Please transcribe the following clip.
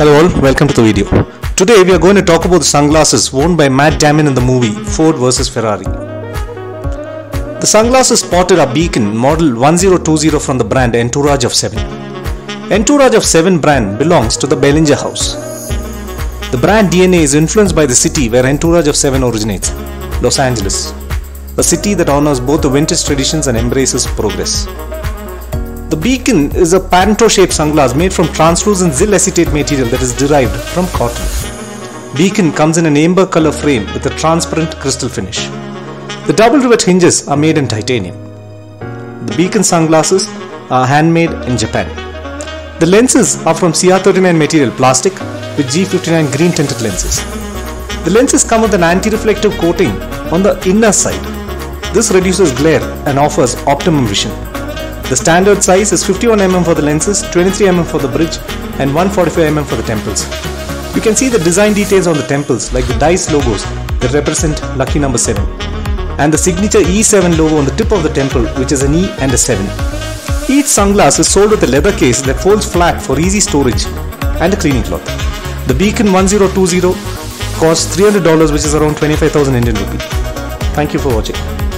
Hello all, welcome to the video. Today we are going to talk about the sunglasses worn by Matt Damon in the movie Ford vs Ferrari. The sunglasses spotted are Beacon model 1020 from the brand Entourage of 7. Entourage of 7 brand belongs to the Bellinger house. The brand DNA is influenced by the city where Entourage of 7 originates, Los Angeles, a city that honors both the vintage traditions and embraces progress. The beacon is a panto shaped sunglass made from translucent zinc acetate material that is derived from cotton. Beacon comes in an amber color frame with a transparent crystal finish. The double rivet hinges are made in titanium. The beacon sunglasses are handmade in Japan. The lenses are from CR39 material plastic with G59 green tinted lenses. The lenses come with an anti-reflective coating on the inner side. This reduces glare and offers optimum vision. The standard size is 51mm for the lenses, 23mm for the bridge, and 145mm for the temples. You can see the design details on the temples like the dice logos that represent lucky number 7, and the signature E7 logo on the tip of the temple, which is an E and a 7. Each sunglass is sold with a leather case that folds flat for easy storage and a cleaning cloth. The Beacon 1020 costs $300, which is around 25,000 Indian rupee. Thank you for watching.